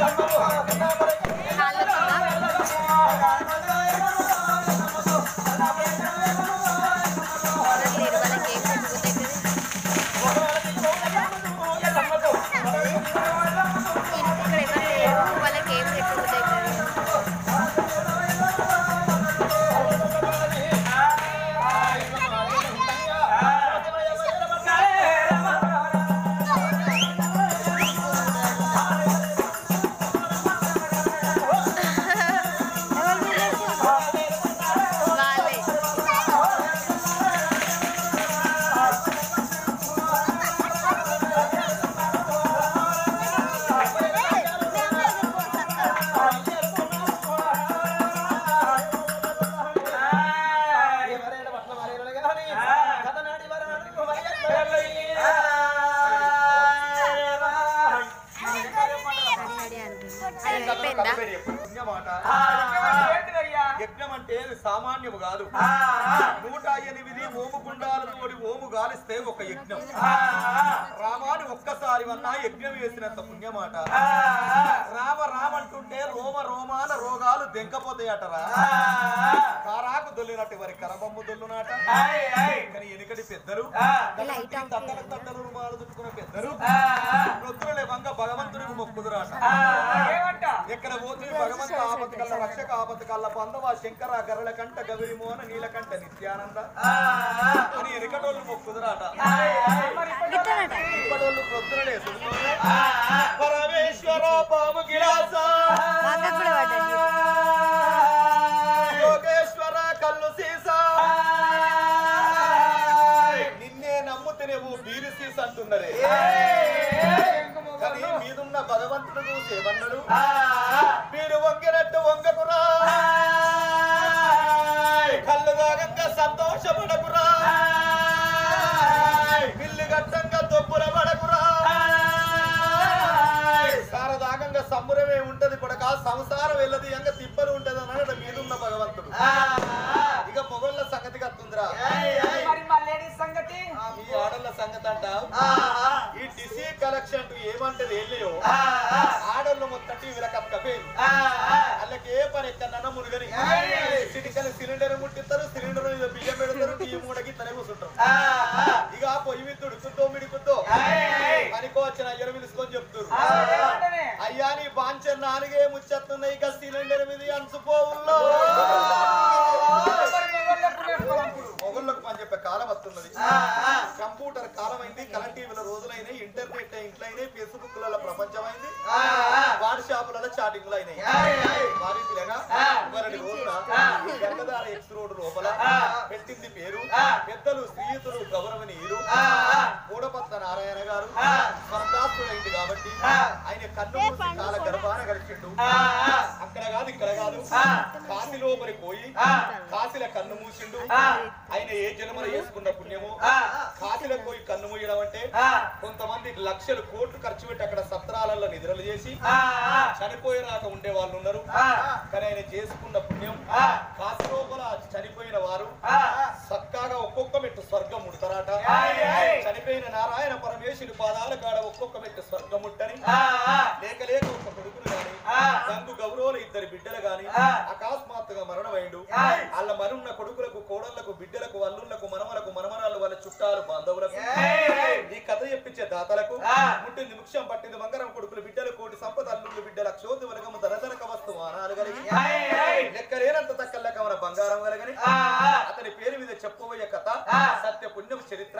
వాళ్ళకి యజ్ఞం అంటే సామాన్యము కాదు. నూట ఎనిమిది ఓము గుండాలతోటి ఓము గాలిస్తే ఒక యజ్ఞం. రామాని ఒక్కసారి వన్నా యజ్ఞం వేసినంత పుణ్యమాట. రామ రామంటుంటే రోమ రోమాన రోగాలు దెంకపోతాయటరా? కారాకు దొల్లినట్టు వారి కరబొమ్మ దొల్లునాట. కానీ ఎనుకటి పెద్దలు. లైట్ ఆఫ్ తట్టలు తట్టలు రుమాలు చుట్టుకున్న పెద్దలు. వృద్ధులే వంగ భగవంతునికి మొక్కుదురాట. ఎక్కడ పోతే భగవంత ఆపత్తి కల్ల రక్షక ఆపత్తి కల్ల పందవ శంకర గరళ కంట గవిరి మోహన నీలకంఠ నిత్యానంద అని ఎనకటోళ్ళు మొక్కుదురాట ఇప్పటోళ్ళు పరమేశ్వర పాము గిలాస. యోగేశ్వర కళ్ళు సీసా. నిన్నే నమ్ముతే నువ్వు బీరు సీస అంటున్నరే కానీ మీదున్న భగవంతుడు చూసి సంబరమే ఉంటది కొడక సంసారం వెళ్ళది ఎంగ తిప్పలు ఉంటది అన్నాడు మీదున్న భగవంతుడు. ఇక మొగళ్ళ సంగతి కత్తుందిరా. మరి మా లేడీస్ సంగతి? ఆ, మీ ఆడళ్ళ సంగతి అంట ఈ డిసి కలెక్షన్ ఏమంటది వెళ్ళయో ఆడళ్ళు మొత్తం వీళ్ళకి అక్కపోయింది వాళ్ళకి ఏ పని ఎక్కడన్నా మురుగని. సిటికల్ సిలిండర్ ముట్టిస్తారు సిలిండర్ మీద బియ్యం పెడతారు టీ మూడకి తల కూర్చుంటారు ఇక ఆ పొయ్యి మీద మిడుకుతో పనికో వచ్చిన అయ్యను పిలుచుకొని చెప్తారు ఏమంటనే? అయ్యా నీ బాంచ నాలుగే ముచ్చెత్తున్నాయి ఇక సిలిండర్ మీద అంచుపోవుల్లో మీ వాళ్ళు ఎప్పుడు వేసుకోవాలనుకున్నారు? మొగుళ్ళకు పని చెప్పే కాలం వస్తున్నది. కంప్యూటర్ కాలం అయింది కరెంట్ టీవీల రోజులైనాయి ఇంటర్నెట్ ఇంట్లయినాయి ఫేస్బుక్లలో ప్రపంచమైంది వాట్సాప్లలో చాటింగ్లు అయినాయి వారి పిల్లగా ఇవరటి రోజున ఎక్స్ రోడ్ లోపల పెట్టింది పేరు. పెద్దలు స్త్రీయుతులు గౌరవనీయులు. మూడపత్ర నారాయణ గారు స్వర్గాస్తుడైంది కాబట్టి ఆయన కన్ను మూసి కాల గర్భాన గడిచిండు. కాదు ఇక్కడ కాదు. కాశీ లోపలి పోయి కాశీల కన్ను మూసిండు. ఆయన ఏ జన్మల చేసుకున్న పుణ్యము? కాశీల పోయి కన్ను మూయడం అంటే కొంతమంది లక్షలు కోట్లు ఖర్చు పెట్టి అక్కడ సత్రాలలో నిద్రలు చేసి చనిపోయినాక ఉండే వాళ్ళు ఉన్నారు. కానీ ఆయన చేసుకున్న పుణ్యం కాశీ లోపల చనిపోయిన వారు సక్కాగా ఒక్కొక్క మెట్టు స్వర్గం ముడతారట. చనిపోయిన నారాయణ పరమేశ్వరి పాదాల కాడ ఒక్కొక్క మెట్టు స్వర్గం ముట్టని లేక లేక ఒక కొడుకును గాని గంగు గౌరవులు ఇద్దరు బిడ్డలు గాని అకస్మాత్తుగా మరణమైండు. వాళ్ళ మనున్న కొడుకులకు కోడళ్ళకు బిడ్డలకు అల్లుళ్ళకు మనమలకు మనమరాలు వాళ్ళ చుట్టాలు బాంధవులకు ఈ కథ చెప్పించే దాతలకు ముట్టింది ముఖ్యం పట్టింది మంగరం కొడుకులు బిడ్డలు కోటి సంపద అల్లుళ్ళు బిడ్డల క్షోధి వరగము ధనధనక వస్తువు అనాలు కలిగి. లెక్కలేనంత తక్కల కమన బంగారం కలగని అతని పేరు మీద చెప్పబోయే కథ సత్య పుణ్యం చరిత్ర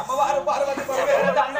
అమ్మవారు పార్వతి పరమేశ్వరుడు